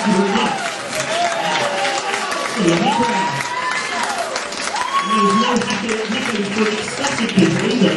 Thank you very much. You're. There's no happy, nothing for excited people either,